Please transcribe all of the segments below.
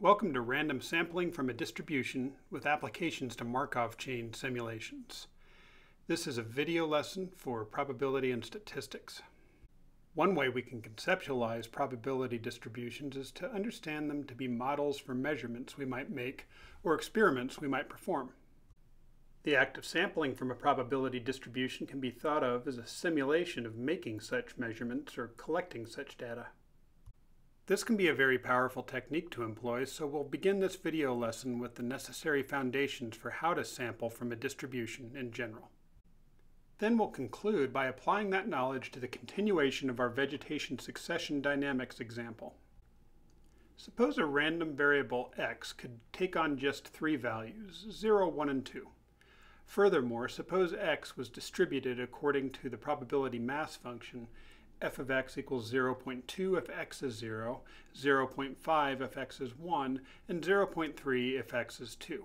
Welcome to random sampling from a distribution with applications to Markov chain simulations. This is a video lesson for probability and statistics. One way we can conceptualize probability distributions is to understand them to be models for measurements we might make or experiments we might perform. The act of sampling from a probability distribution can be thought of as a simulation of making such measurements or collecting such data. This can be a very powerful technique to employ, so we'll begin this video lesson with the necessary foundations for how to sample from a distribution in general. Then we'll conclude by applying that knowledge to the continuation of our vegetation succession dynamics example. Suppose a random variable x could take on just three values, 0, 1, and 2. Furthermore, suppose x was distributed according to the probability mass function f of x equals 0.2 if x is 0, 0.5 if x is 1, and 0.3 if x is 2.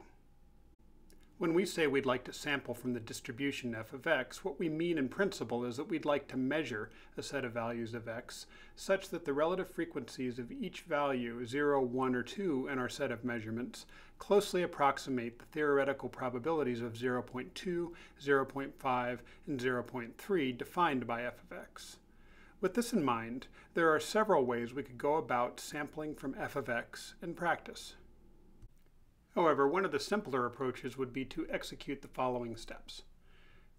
When we say we'd like to sample from the distribution f of x, what we mean in principle is that we'd like to measure a set of values of x such that the relative frequencies of each value, 0, 1, or 2 in our set of measurements, closely approximate the theoretical probabilities of 0.2, 0.5, and 0.3 defined by f of x. With this in mind, there are several ways we could go about sampling from f of x in practice. However, one of the simpler approaches would be to execute the following steps.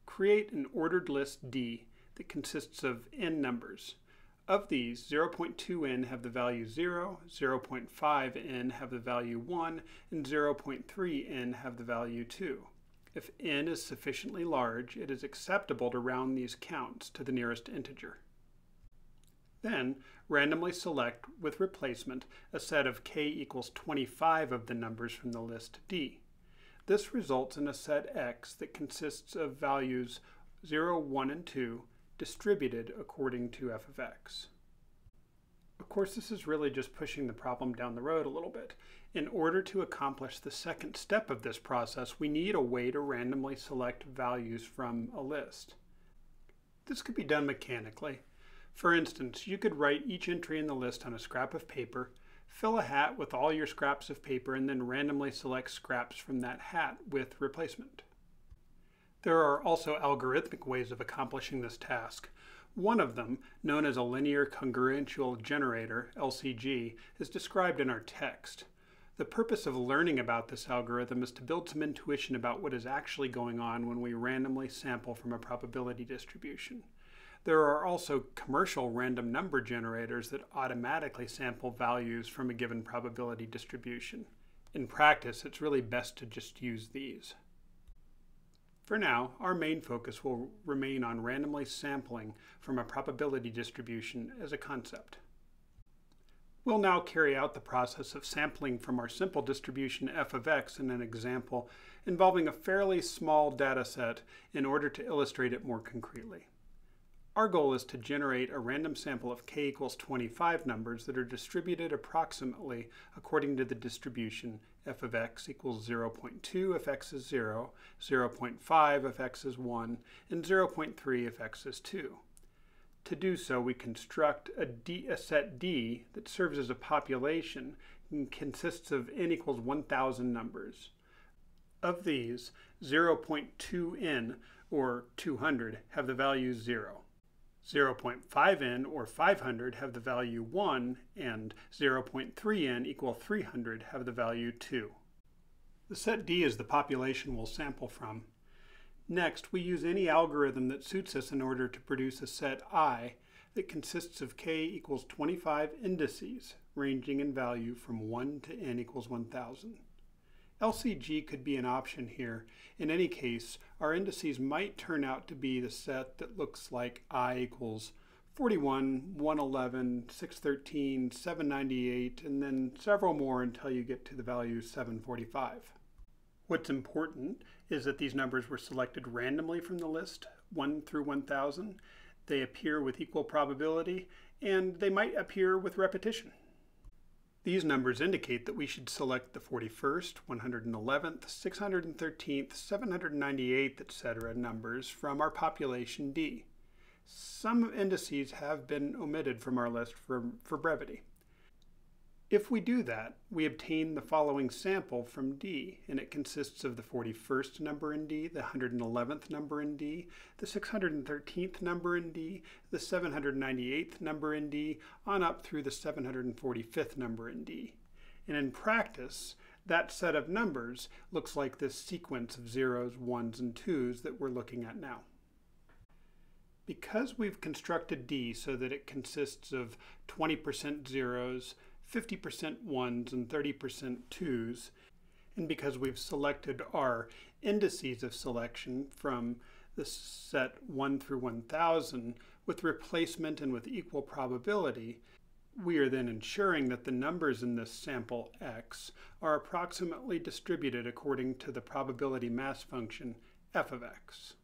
Create an ordered list D that consists of n numbers. Of these, 0.2n have the value 0, 0.5n have the value 1, and 0.3n have the value 2. If n is sufficiently large, it is acceptable to round these counts to the nearest integer. Then, randomly select with replacement a set of k equals 25 of the numbers from the list D. This results in a set X that consists of values 0, 1, and 2 distributed according to f of x. Of course, this is really just pushing the problem down the road a little bit. In order to accomplish the second step of this process, we need a way to randomly select values from a list. This could be done mechanically. For instance, you could write each entry in the list on a scrap of paper, fill a hat with all your scraps of paper, and then randomly select scraps from that hat with replacement. There are also algorithmic ways of accomplishing this task. One of them, known as a linear congruential generator, LCG, is described in our text. The purpose of learning about this algorithm is to build some intuition about what is actually going on when we randomly sample from a probability distribution. There are also commercial random number generators that automatically sample values from a given probability distribution. In practice, it's really best to just use these. For now, our main focus will remain on randomly sampling from a probability distribution as a concept. We'll now carry out the process of sampling from our simple distribution f of x in an example involving a fairly small data set in order to illustrate it more concretely. Our goal is to generate a random sample of k equals 25 numbers that are distributed approximately according to the distribution f of x equals 0.2 if x is 0, 0.5 if x is 1, and 0.3 if x is 2. To do so, we construct a, D, a set D that serves as a population and consists of n equals 1,000 numbers. Of these, 0.2n, or 200, have the value 0. 0.5n or 500 have the value 1 and 0.3n equal 300 have the value 2. The set D is the population we'll sample from. Next, we use any algorithm that suits us in order to produce a set I that consists of k equals 25 indices ranging in value from 1 to n equals 1000. LCG could be an option here. In any case, our indices might turn out to be the set that looks like i equals 41, 111, 613, 798, and then several more until you get to the value 745. What's important is that these numbers were selected randomly from the list, 1 through 1000. They appear with equal probability, and they might appear with repetition. These numbers indicate that we should select the 41st, 111th, 613th, 798th, etc. numbers from our population D. Some indices have been omitted from our list for, for brevity. If we do that, we obtain the following sample from D, and it consists of the 41st number in D, the 111th number in D, the 613th number in D, the 798th number in D, on up through the 745th number in D. And in practice, that set of numbers looks like this sequence of zeros, ones, and twos that we're looking at now. Because we've constructed D so that it consists of 20% zeros, 50% ones, and 30% twos, and because we've selected our indices of selection from the set 1 through 1000 with replacement and with equal probability, we are then ensuring that the numbers in this sample x are approximately distributed according to the probability mass function f of x.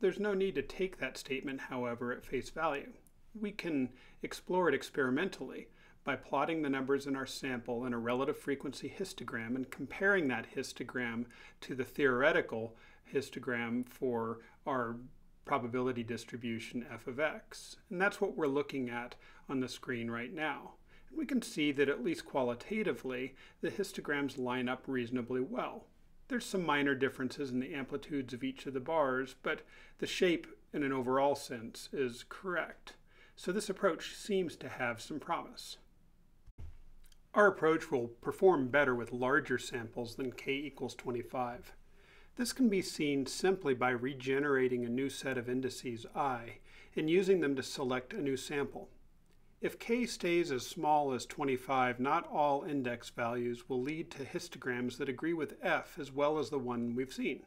There's no need to take that statement, however, at face value. We can explore it experimentally by plotting the numbers in our sample in a relative frequency histogram and comparing that histogram to the theoretical histogram for our probability distribution f of x. And that's what we're looking at on the screen right now. And we can see that at least qualitatively, the histograms line up reasonably well. There's some minor differences in the amplitudes of each of the bars, but the shape in an overall sense is correct. So this approach seems to have some promise. Our approach will perform better with larger samples than k equals 25. This can be seen simply by regenerating a new set of indices i and using them to select a new sample. If k stays as small as 25, not all index values will lead to histograms that agree with f as well as the one we've seen.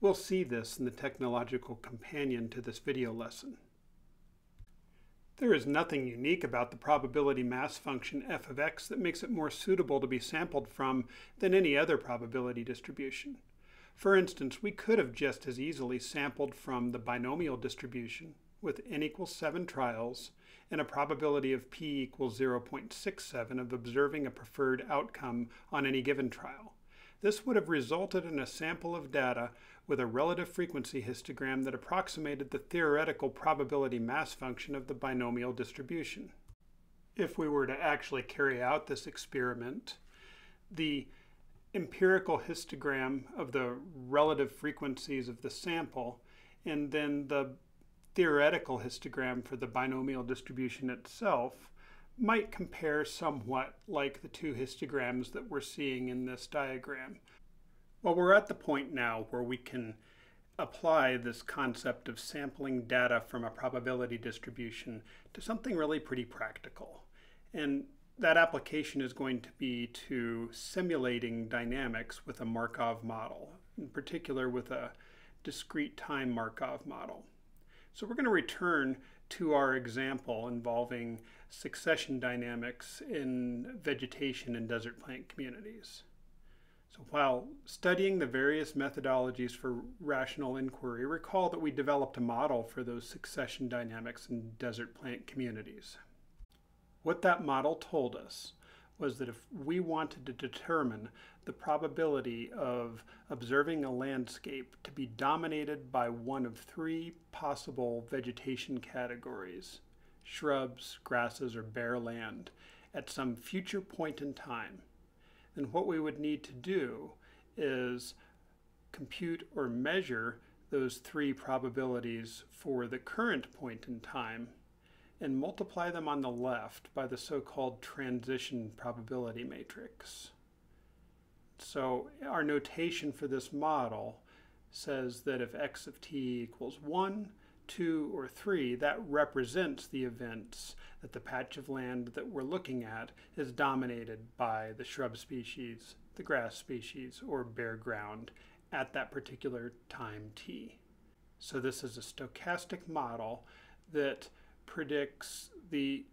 We'll see this in the technological companion to this video lesson. There is nothing unique about the probability mass function f of x that makes it more suitable to be sampled from than any other probability distribution. For instance, we could have just as easily sampled from the binomial distribution with n equals 7 trials and a probability of p equals 0.67 of observing a preferred outcome on any given trial. This would have resulted in a sample of data with a relative frequency histogram that approximated the theoretical probability mass function of the binomial distribution. If we were to actually carry out this experiment, the empirical histogram of the relative frequencies of the sample and then the theoretical histogram for the binomial distribution itself might compare somewhat like the two histograms that we're seeing in this diagram. Well, we're at the point now where we can apply this concept of sampling data from a probability distribution to something really pretty practical. And that application is going to be to simulating dynamics with a Markov model, in particular with a discrete time Markov model. So we're going to return to our example involving succession dynamics in vegetation and desert plant communities. So while studying the various methodologies for rational inquiry, recall that we developed a model for those succession dynamics in desert plant communities. What that model told us was that if we wanted to determine the probability of observing a landscape to be dominated by one of three possible vegetation categories shrubs, grasses, or bare land at some future point in time, then what we would need to do is compute or measure those three probabilities for the current point in time and multiply them on the left by the so-called transition probability matrix. So our notation for this model says that if x of t equals 1, 2, or 3, that represents the events that the patch of land that we're looking at is dominated by the shrub species, the grass species, or bare ground at that particular time t. So this is a stochastic model that predicts the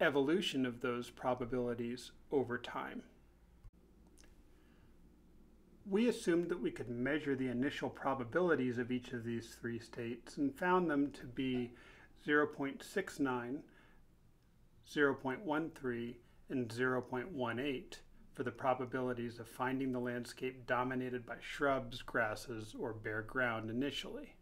evolution of those probabilities over time. We assumed that we could measure the initial probabilities of each of these three states and found them to be 0.69, 0.13, and 0.18 for the probabilities of finding the landscape dominated by shrubs, grasses, or bare ground initially.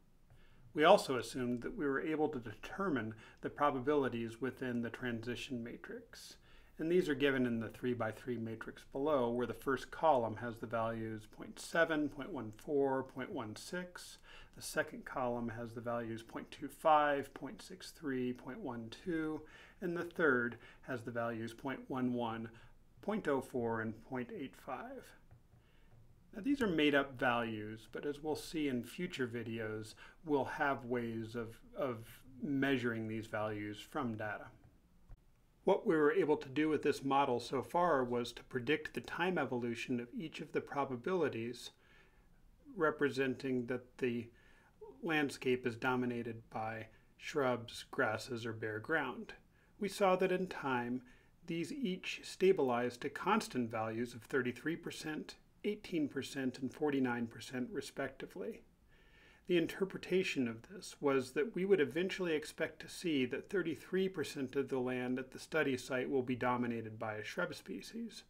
We also assumed that we were able to determine the probabilities within the transition matrix. And these are given in the 3 by 3 matrix below, where the first column has the values 0.7, 0.14, 0.16. The second column has the values 0.25, 0.63, 0.12, and the third has the values 0.11, 0.04, and 0.85. Now these are made up values, but as we'll see in future videos, we'll have ways of, of measuring these values from data. What we were able to do with this model so far was to predict the time evolution of each of the probabilities representing that the landscape is dominated by shrubs, grasses, or bare ground. We saw that in time, these each stabilized to constant values of 33%, 18%, and 49% respectively. The interpretation of this was that we would eventually expect to see that 33% of the land at the study site will be dominated by a shrub species.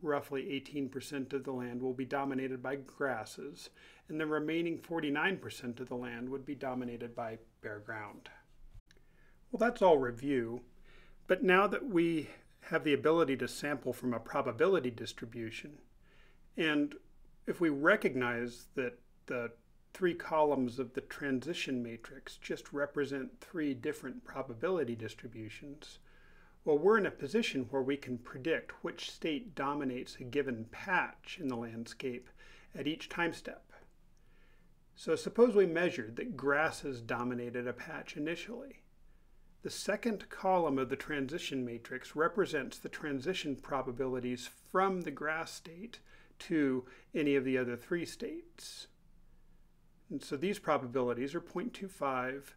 Roughly 18% of the land will be dominated by grasses, and the remaining 49% of the land would be dominated by bare ground. Well, that's all review, but now that we have the ability to sample from a probability distribution, and if we recognize that the three columns of the transition matrix just represent three different probability distributions, well, we're in a position where we can predict which state dominates a given patch in the landscape at each time step. So suppose we measured that grasses dominated a patch initially. The second column of the transition matrix represents the transition probabilities from the grass state to any of the other three states. And so these probabilities are 0.25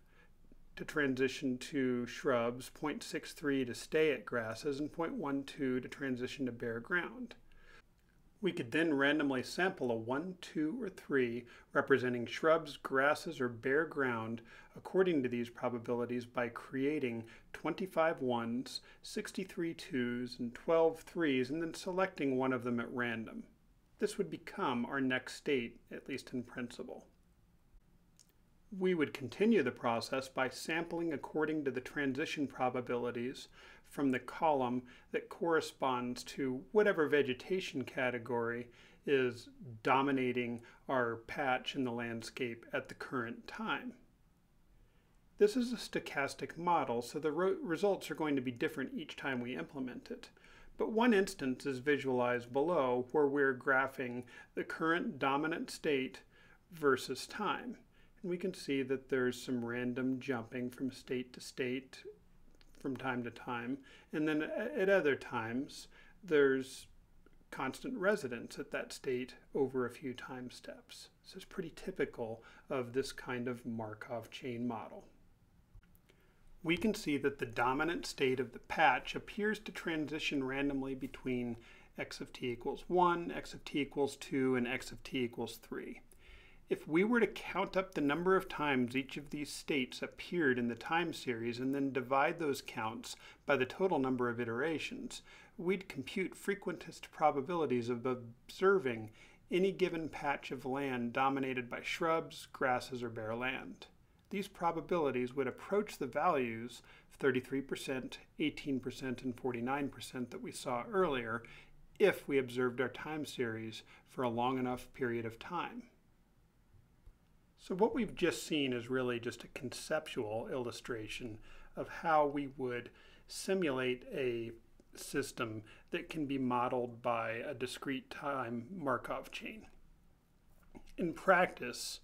to transition to shrubs, 0.63 to stay at grasses, and 0.12 to transition to bare ground. We could then randomly sample a 1, 2, or 3 representing shrubs, grasses, or bare ground according to these probabilities by creating 25 ones, 63 twos, and 12 threes, and then selecting one of them at random. This would become our next state, at least in principle we would continue the process by sampling according to the transition probabilities from the column that corresponds to whatever vegetation category is dominating our patch in the landscape at the current time. This is a stochastic model, so the results are going to be different each time we implement it. But one instance is visualized below where we're graphing the current dominant state versus time we can see that there's some random jumping from state to state from time to time. And then at other times, there's constant residence at that state over a few time steps. So it's pretty typical of this kind of Markov chain model. We can see that the dominant state of the patch appears to transition randomly between x of t equals 1, x of t equals 2, and x of t equals 3. If we were to count up the number of times each of these states appeared in the time series and then divide those counts by the total number of iterations, we'd compute frequentist probabilities of observing any given patch of land dominated by shrubs, grasses, or bare land. These probabilities would approach the values of 33%, 18%, and 49% that we saw earlier if we observed our time series for a long enough period of time. So what we've just seen is really just a conceptual illustration of how we would simulate a system that can be modeled by a discrete time Markov chain. In practice,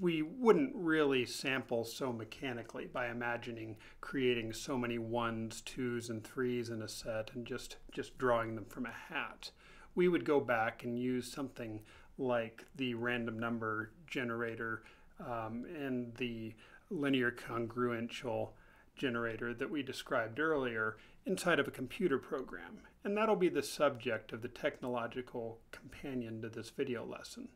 we wouldn't really sample so mechanically by imagining creating so many ones, twos, and threes in a set and just, just drawing them from a hat. We would go back and use something like the random number generator um, and the linear congruential generator that we described earlier inside of a computer program. And that'll be the subject of the technological companion to this video lesson.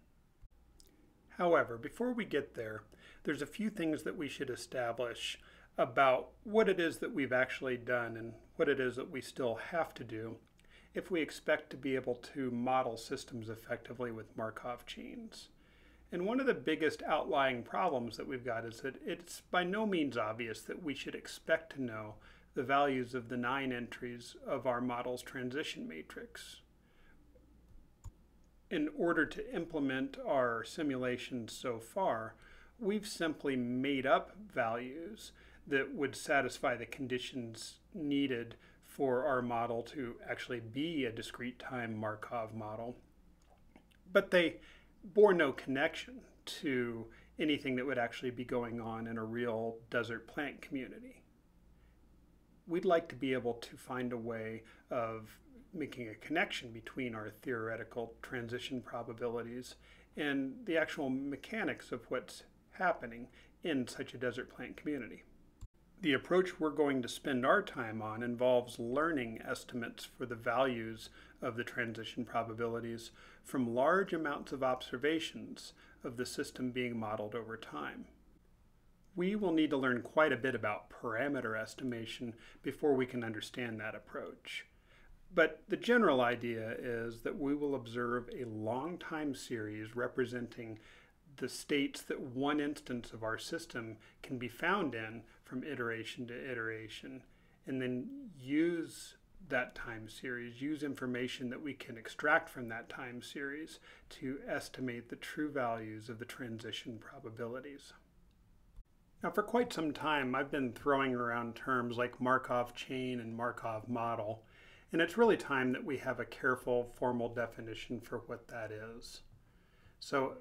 However, before we get there, there's a few things that we should establish about what it is that we've actually done and what it is that we still have to do if we expect to be able to model systems effectively with Markov chains. And one of the biggest outlying problems that we've got is that it's by no means obvious that we should expect to know the values of the nine entries of our model's transition matrix. In order to implement our simulations so far, we've simply made up values that would satisfy the conditions needed for our model to actually be a discrete time Markov model. But they bore no connection to anything that would actually be going on in a real desert plant community. We'd like to be able to find a way of making a connection between our theoretical transition probabilities and the actual mechanics of what's happening in such a desert plant community. The approach we're going to spend our time on involves learning estimates for the values of the transition probabilities from large amounts of observations of the system being modeled over time. We will need to learn quite a bit about parameter estimation before we can understand that approach. But the general idea is that we will observe a long time series representing the states that one instance of our system can be found in from iteration to iteration, and then use that time series, use information that we can extract from that time series to estimate the true values of the transition probabilities. Now, for quite some time, I've been throwing around terms like Markov chain and Markov model, and it's really time that we have a careful formal definition for what that is. So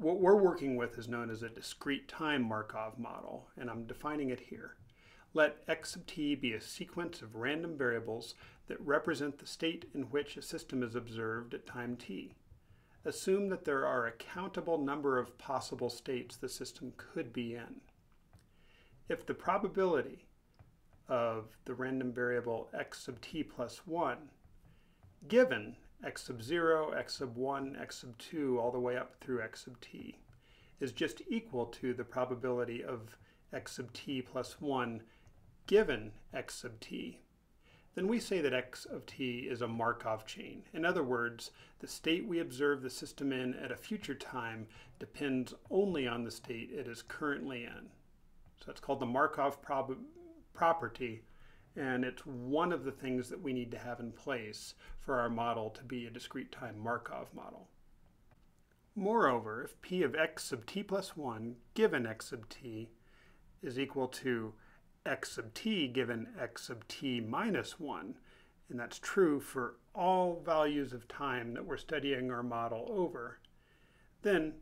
what we're working with is known as a discrete time Markov model, and I'm defining it here. Let x sub t be a sequence of random variables that represent the state in which a system is observed at time t. Assume that there are a countable number of possible states the system could be in. If the probability of the random variable x sub t plus 1 given x sub 0, x sub 1, x sub 2, all the way up through x sub t, is just equal to the probability of x sub t plus 1 given x sub t, then we say that x of t is a Markov chain. In other words, the state we observe the system in at a future time depends only on the state it is currently in. So it's called the Markov property and it's one of the things that we need to have in place for our model to be a discrete time Markov model. Moreover, if p of x sub t plus 1 given x sub t is equal to x sub t given x sub t minus 1, and that's true for all values of time that we're studying our model over, then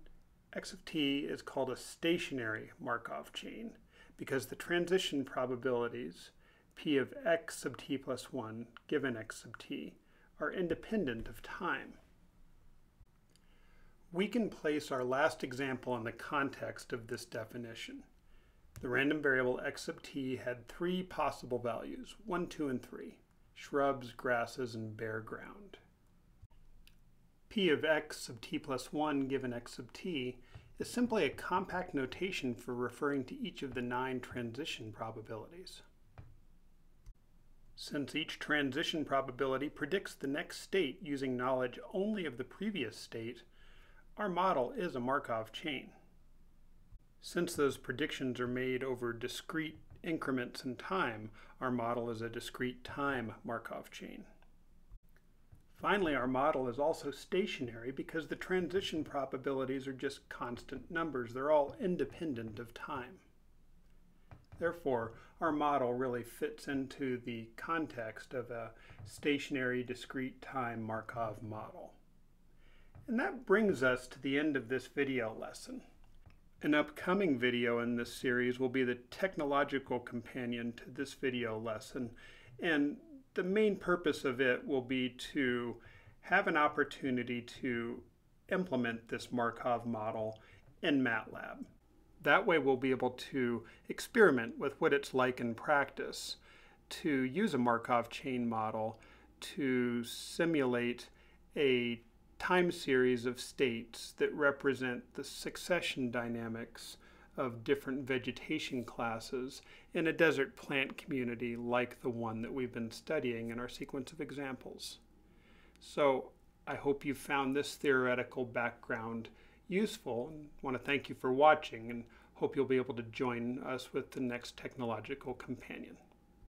x of t is called a stationary Markov chain because the transition probabilities p of x sub t plus 1 given x sub t are independent of time. We can place our last example in the context of this definition. The random variable x sub t had three possible values, 1, 2, and 3, shrubs, grasses, and bare ground. p of x sub t plus 1 given x sub t is simply a compact notation for referring to each of the nine transition probabilities. Since each transition probability predicts the next state using knowledge only of the previous state, our model is a Markov chain. Since those predictions are made over discrete increments in time, our model is a discrete time Markov chain. Finally, our model is also stationary because the transition probabilities are just constant numbers. They're all independent of time. Therefore, our model really fits into the context of a stationary discrete time Markov model. And that brings us to the end of this video lesson. An upcoming video in this series will be the technological companion to this video lesson, and the main purpose of it will be to have an opportunity to implement this Markov model in MATLAB. That way we'll be able to experiment with what it's like in practice to use a Markov chain model to simulate a time series of states that represent the succession dynamics of different vegetation classes in a desert plant community like the one that we've been studying in our sequence of examples. So I hope you found this theoretical background useful and want to thank you for watching and hope you'll be able to join us with the next technological companion.